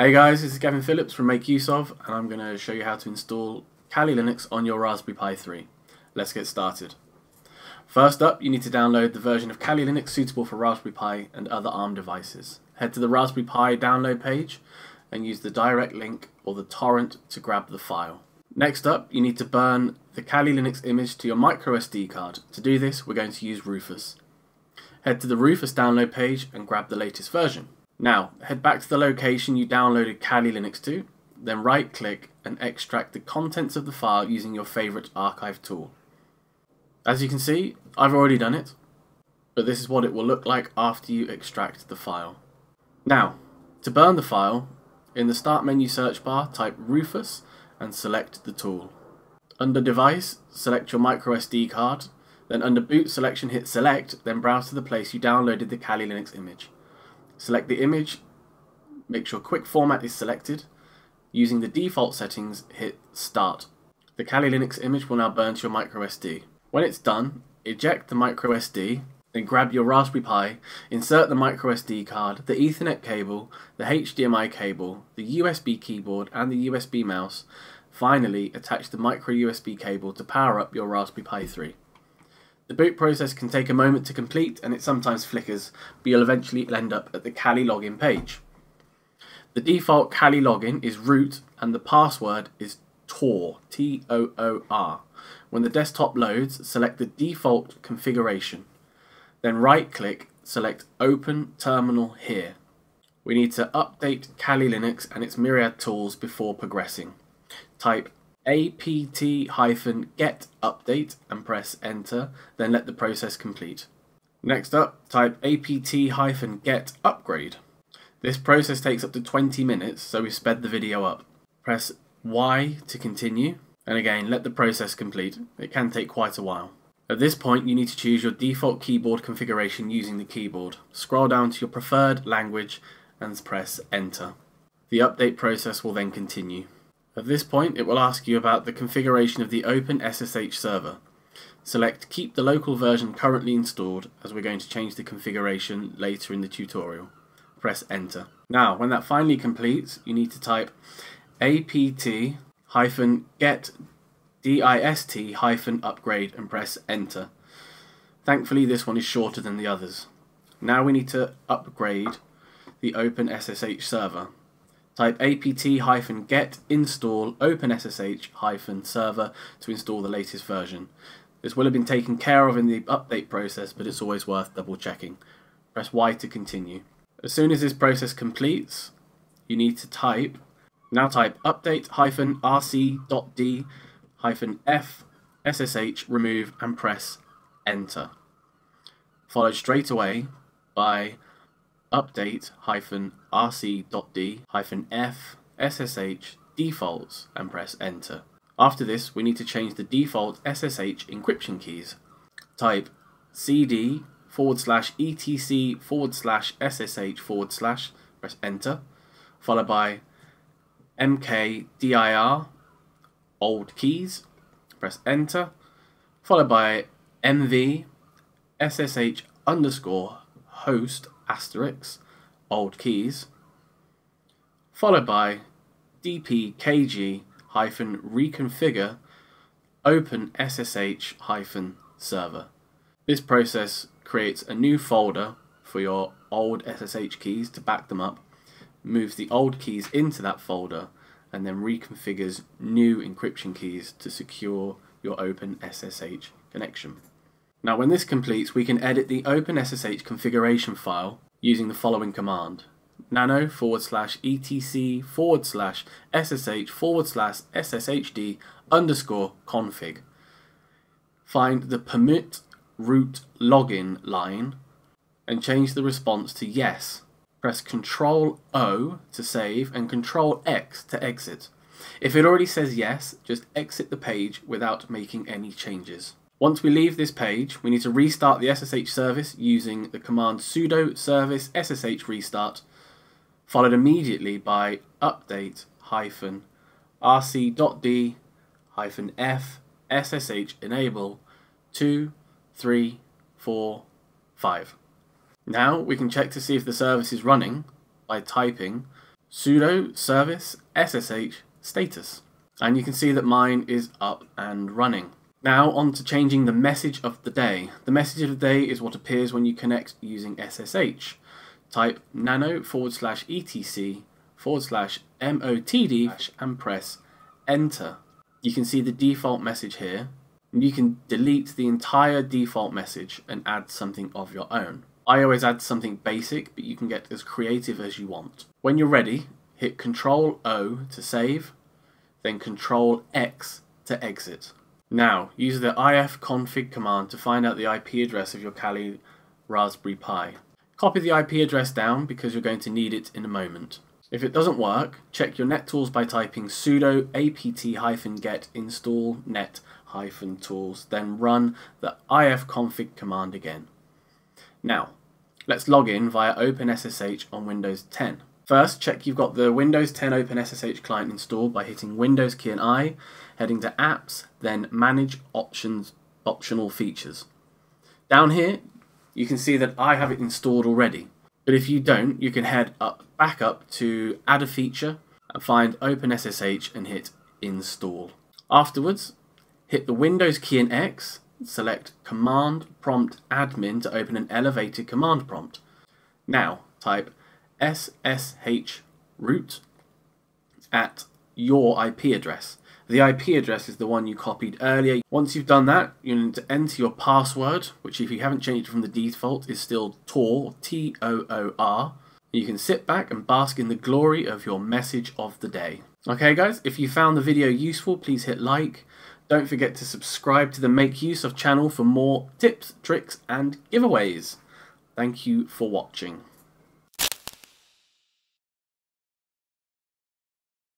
Hey guys, this is Gavin Phillips from Make Use Of, and I'm going to show you how to install Kali Linux on your Raspberry Pi 3. Let's get started. First up, you need to download the version of Kali Linux suitable for Raspberry Pi and other ARM devices. Head to the Raspberry Pi download page and use the direct link or the torrent to grab the file. Next up, you need to burn the Kali Linux image to your microSD card. To do this, we're going to use Rufus. Head to the Rufus download page and grab the latest version. Now, head back to the location you downloaded Kali Linux to, then right click and extract the contents of the file using your favourite archive tool. As you can see, I've already done it, but this is what it will look like after you extract the file. Now, to burn the file, in the Start menu search bar type Rufus and select the tool. Under Device, select your microSD card, then under Boot selection hit Select, then browse to the place you downloaded the Kali Linux image. Select the image, make sure Quick Format is selected. Using the default settings, hit Start. The Kali Linux image will now burn to your microSD. When it's done, eject the microSD, then grab your Raspberry Pi, insert the microSD card, the Ethernet cable, the HDMI cable, the USB keyboard and the USB mouse. Finally, attach the micro USB cable to power up your Raspberry Pi 3. The boot process can take a moment to complete and it sometimes flickers, but you'll eventually end up at the Kali login page. The default Kali login is root and the password is TOOR, T-O-O-R. When the desktop loads, select the default configuration. Then right click, select Open Terminal here. We need to update Kali Linux and its myriad tools before progressing. Type apt-get update and press enter, then let the process complete. Next up, type apt-get upgrade. This process takes up to 20 minutes, so we sped the video up. Press Y to continue, and again, let the process complete. It can take quite a while. At this point, you need to choose your default keyboard configuration using the keyboard. Scroll down to your preferred language and press enter. The update process will then continue. At this point, it will ask you about the configuration of the OpenSSH server. Select Keep the local version currently installed, as we're going to change the configuration later in the tutorial. Press Enter. Now, when that finally completes, you need to type apt-get dist-upgrade and press Enter. Thankfully, this one is shorter than the others. Now we need to upgrade the OpenSSH server. Type apt-get install OpenSSH-server to install the latest version. This will have been taken care of in the update process, but it's always worth double checking. Press Y to continue. As soon as this process completes, you need to type, now type update-rc.d-f ssh remove and press enter. Followed straight away by update-rc.d-f ssh defaults and press enter. After this, we need to change the default SSH encryption keys. Type cd forward slash etc forward slash ssh forward slash, press enter, followed by mkdir old keys, press enter, followed by mv ssh underscore host asterisk old keys, followed by dpkg hyphen reconfigure open ssh hyphen server. This process creates a new folder for your old SSH keys to back them up, moves the old keys into that folder, and then reconfigures new encryption keys to secure your open SSH connection. Now when this completes, we can edit the OpenSSH configuration file using the following command. nano forward slash etc forward slash ssh forward slash sshd underscore config. Find the permit root login line and change the response to yes. Press Ctrl O to save and Ctrl X to exit. If it already says yes, just exit the page without making any changes. Once we leave this page, we need to restart the SSH service using the command sudo service ssh restart, followed immediately by update hyphen rc.d hyphen f ssh enable 2, 3, 4, 5. Now we can check to see if the service is running by typing sudo service ssh status. And you can see that mine is up and running. Now on to changing the message of the day. The message of the day is what appears when you connect using SSH. Type nano forward slash etc forward slash motd and press enter. You can see the default message here. And you can delete the entire default message and add something of your own. I always add something basic, but you can get as creative as you want. When you're ready, hit Control O to save, then Control X to exit. Now, use the ifconfig command to find out the IP address of your Kali Raspberry Pi. Copy the IP address down because you're going to need it in a moment. If it doesn't work, check your NetTools by typing sudo apt-get install net-tools, then run the ifconfig command again. Now, let's log in via OpenSSH on Windows 10. First, check you've got the Windows 10 OpenSSH client installed by hitting Windows key and I, heading to Apps, then Manage Options Optional Features. Down here, you can see that I have it installed already. But if you don't, you can head up back up to Add a Feature and find OpenSSH and hit Install. Afterwards, hit the Windows key and X, select Command Prompt Admin to open an elevated command prompt. Now, type SSH root at your IP address. The IP address is the one you copied earlier. Once you've done that, you need to enter your password, which if you haven't changed from the default is still TOOR, T-O-O-R. You can sit back and bask in the glory of your message of the day. Okay guys, if you found the video useful, please hit like. Don't forget to subscribe to the Make Use of channel for more tips, tricks and giveaways. Thank you for watching.